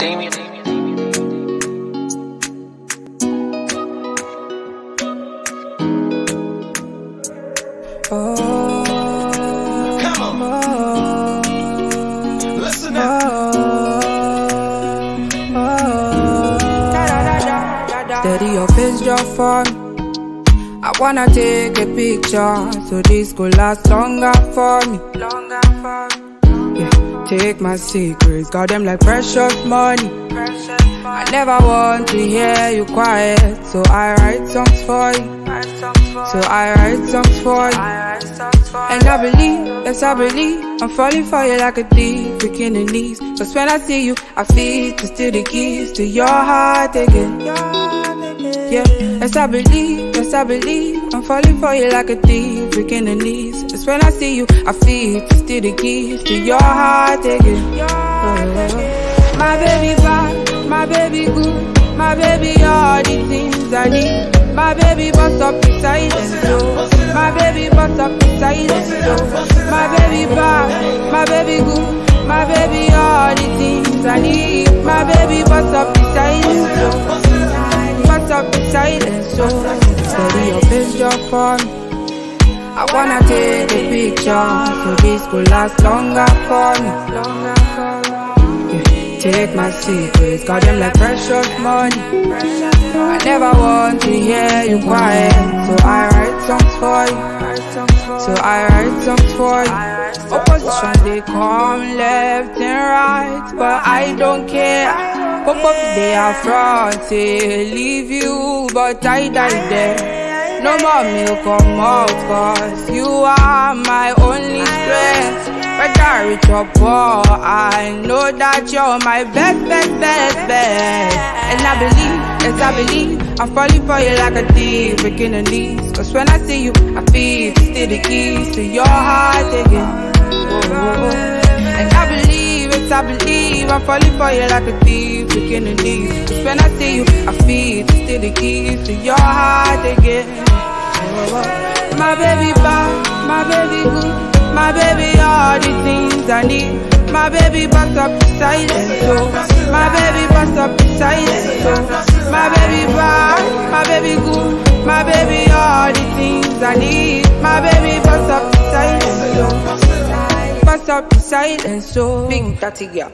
Damie. Come on. Listen up. Steady your face just for me. I wanna take a picture so this could last longer for me. Longer for me. Yeah, take my secrets, got them like precious money. I never want to hear you quiet, so I write songs for you. So I write songs for you. And I believe, yes I believe I'm falling for you like a thief, breaking the knees Cause when I see you, I feel to steal the keys to your heart again Yeah, yes I believe, yes I believe I'm falling for you like a thief, breaking the knees. Cause when I see you, I feel to steal the keys to your heart again. Oh, My baby bad, my baby good My baby all the things I need. My baby bust up the silence, so My baby bust up the silence, so My baby bad, my baby good My baby all the things I need. My baby bust up the silence, Bust up the silence, so Steady your face just for me I wanna take a picture So this could last longer for Take my secrets, got them like precious money. I never want to hear you quiet, so I write songs for you. So I write songs for you. Opposition they come left and right, but I don't care. Pop up front, say leave you, but I die there. No more milk come out, cause you are my only strength. Whether rich or poor, I know that you're my best, best, best, best. And I believe, yes I believe, I'm falling for you like a thief, breaking the knees. Cause when I see you, I feel steal the keys to your heart again. I believe, I'm falling for you like a thief, breaking the knees. Cause when I see you, I feel to steal the keys to your heart again. Oh, my baby bad, my baby good. My baby, all the things I need. My baby, bust up the silence, so. My baby, bust up the silence, so. My baby, bad, my baby, good. My baby, all the things I need. Up the silence, so. Big Daddy, yeah.